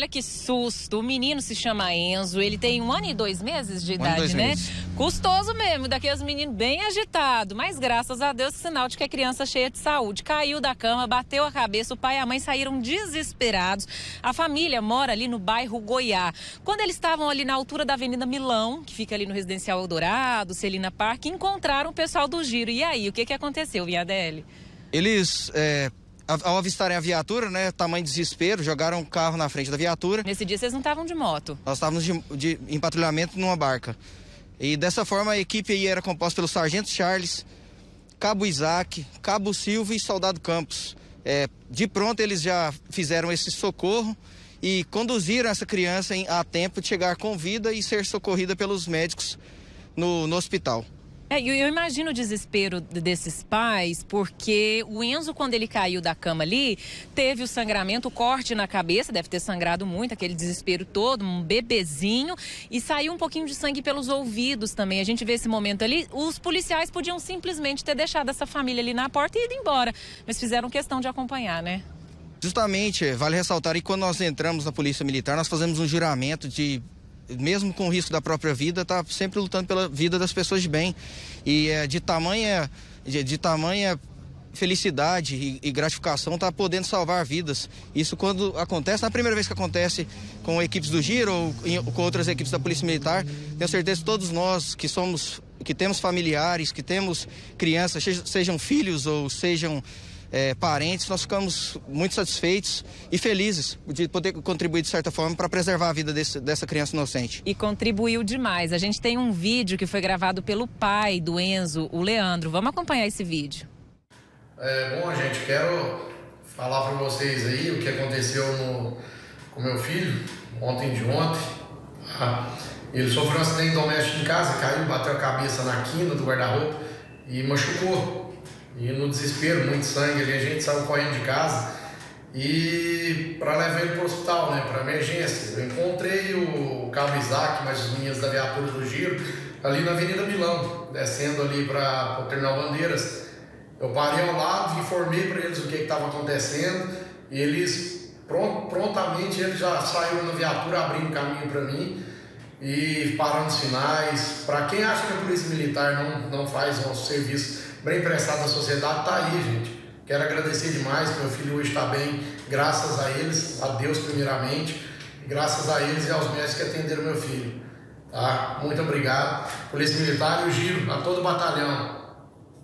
Olha que susto. O menino se chama Enzo, ele tem um ano e dois meses de Um idade, né? meses. Custoso mesmo, daqueles meninos bem agitados. Mas graças a Deus, sinal de que é criança cheia de saúde. Caiu da cama, bateu a cabeça, o pai e a mãe saíram desesperados. A família mora ali no bairro Goiá. Quando eles estavam ali na altura da Avenida Milão, que fica ali no Residencial Eldorado, Celina Parque, encontraram o pessoal do giro. E aí, o que, que aconteceu, Viadelli? Eles, é, ao avistarem a viatura, né, tamanho desespero, jogaram o carro na frente da viatura. Nesse dia vocês não estavam de moto. Nós estávamos de, de- em patrulhamento numa barca. E dessa forma a equipe aí era composta pelo Sargento Charles, Cabo Isaac, Cabo Silva e Soldado Campos. É, de pronto eles já fizeram esse socorro e conduziram essa criança em- a tempo de chegar com vida e ser socorrida pelos médicos no, no hospital. É, eu, eu imagino o desespero desses pais, porque o Enzo, quando ele caiu da cama ali, teve o sangramento, o corte na cabeça, deve ter sangrado muito, aquele desespero todo, um bebezinho, e saiu um pouquinho de sangue pelos ouvidos também. A gente vê esse momento ali. Os policiais podiam simplesmente ter deixado essa família ali na porta e ido embora, mas fizeram questão de acompanhar, né? Justamente, vale ressaltar que quando nós entramos na Polícia Militar, nós fazemos um juramento de, mesmo com o risco da própria vida, tá sempre lutando pela vida das pessoas de bem. E é, de tamanha, de, de tamanha felicidade e, e gratificação tá podendo salvar vidas. Isso quando acontece, na primeira vez que acontece com equipes do Giro ou em- com outras equipes da Polícia Militar, tenho certeza que todos nós que somos, que temos familiares, que temos crianças, sejam filhos ou sejam é, parentes, nós ficamos muito satisfeitos e felizes de poder contribuir de certa forma para preservar a vida desse- dessa criança inocente. E contribuiu demais. A gente tem um vídeo que foi gravado pelo pai do Enzo, o Leandro. Vamos acompanhar esse vídeo. É, bom, gente, quero falar para vocês aí o que aconteceu no, com meu filho ontem de ontem. tá? Ele sofreu um acidente doméstico em casa, caiu, bateu a cabeça na quina do guarda-roupa e machucou. E no desespero, muito sangue ali, a gente saiu correndo de casa e para levar ele para o hospital, né, para emergência. Eu encontrei o Cabo Isaac, mais os meninos da viatura do Giro, ali na Avenida Milão, descendo ali para o Terminal Bandeiras. Eu parei ao lado, informei para eles o que estava acontecendo e eles pron- prontamente eles já saíram na viatura abrindo caminho para mim e parando sinais. Para quem acha que a polícia militar não, não faz um serviço bem prestado à sociedade, tá aí, gente. Quero agradecer demais, meu filho hoje está bem, graças a eles, a Deus primeiramente, graças a eles e aos médicos que atenderam meu filho. Tá? Muito obrigado. Polícia Militar e o Giro, a todo o batalhão.